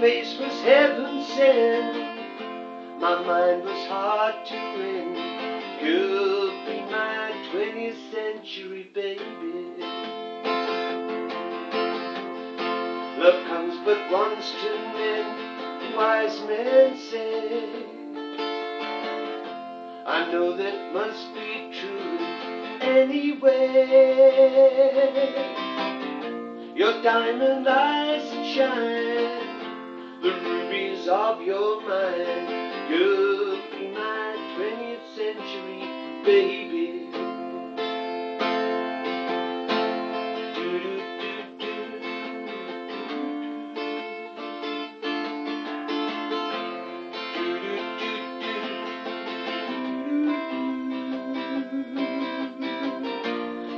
face was heaven sent. My mind was hard to win. You'll be my 20th century baby. Love comes but once to men, wise men say. I know that must be true anyway. Your diamond eyes shine, of your mind. You'll be my 20th century baby.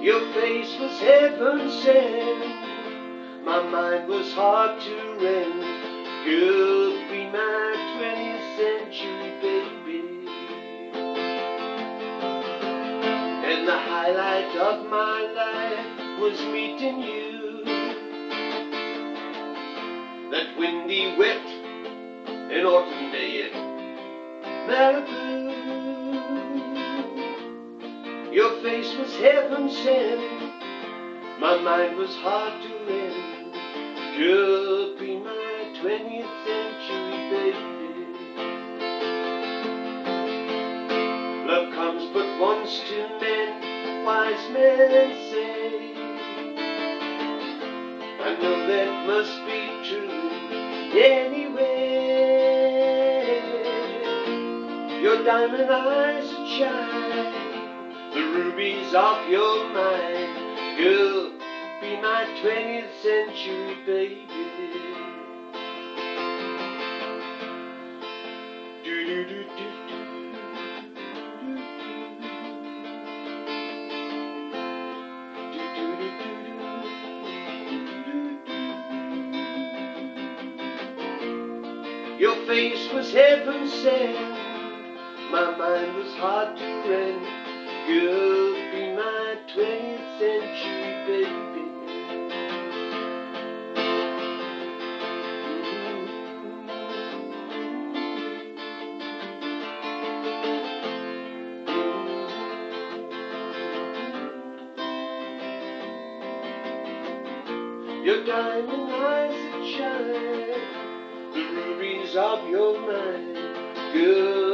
Your face was heaven sent. My mind was hard to rent. You'll be my 20th century baby. And the highlight of my life was meeting you. That windy, wet, and autumn day in Malibu. Your face was heaven sent. My mind was hard to be my 20th century baby. Love comes but once to men, wise men say. I know that must be true anyway. Your diamond eyes shine the rubies of your mind. You'll be my 20th century baby. Your face was heaven sent, my mind was hard to rent. You'll be my 20th century baby. Your diamond eyes shine, of your mind. You'll